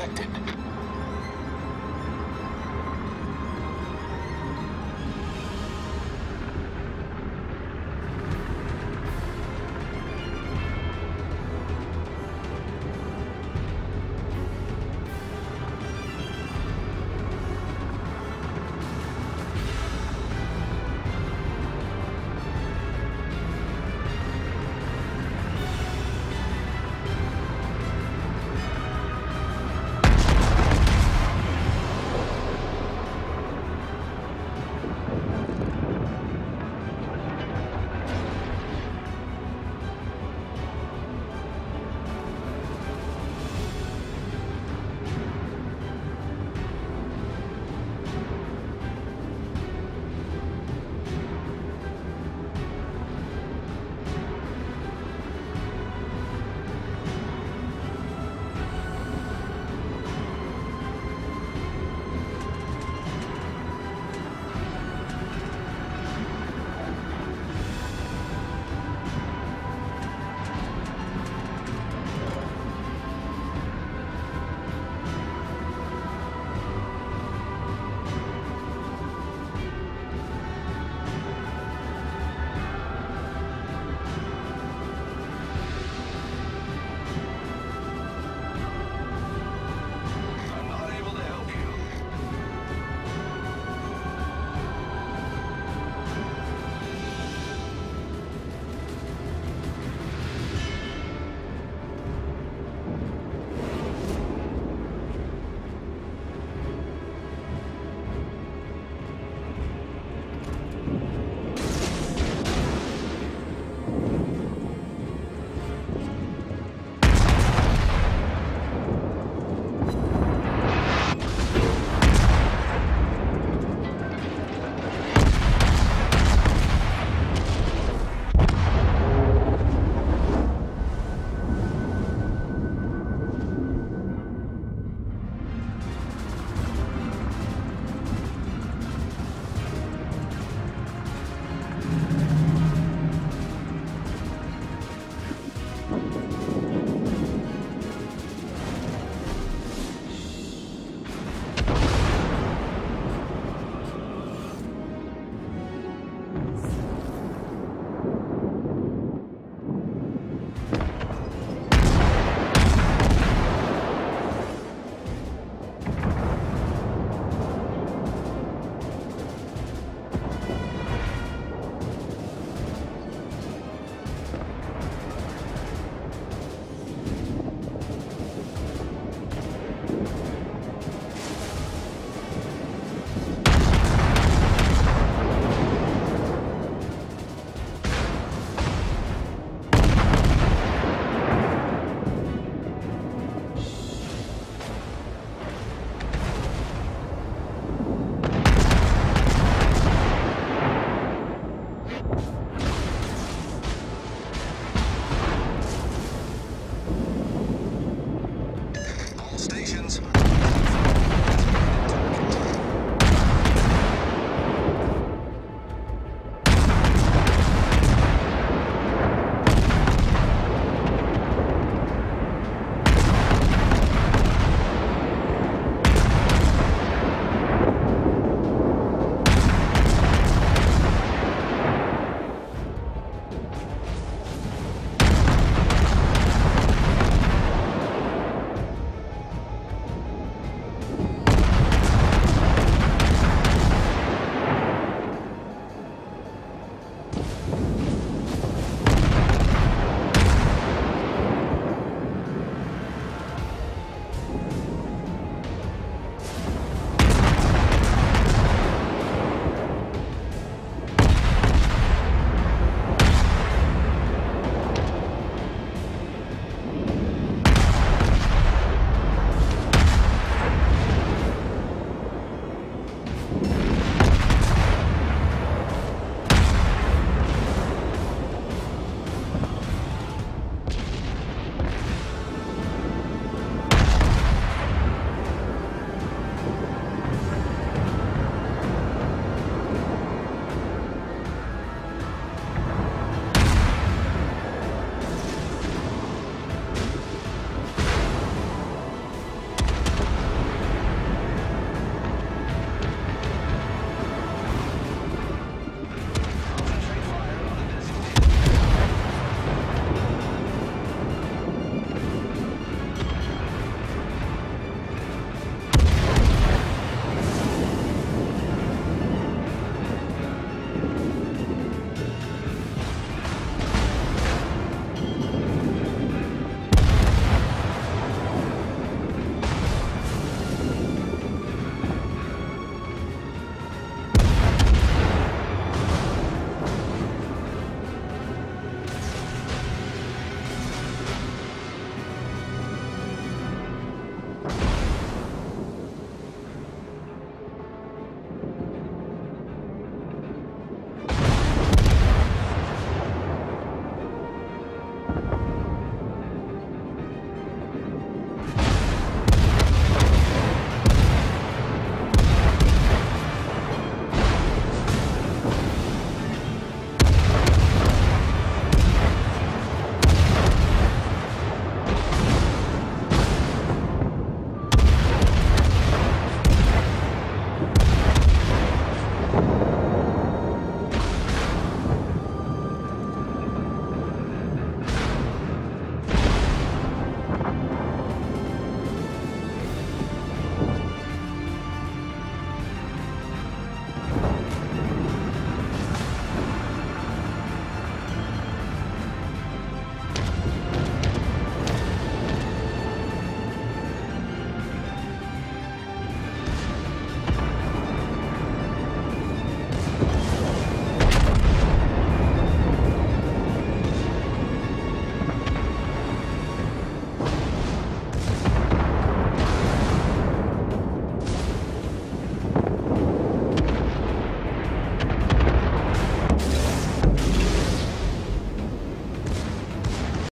protected.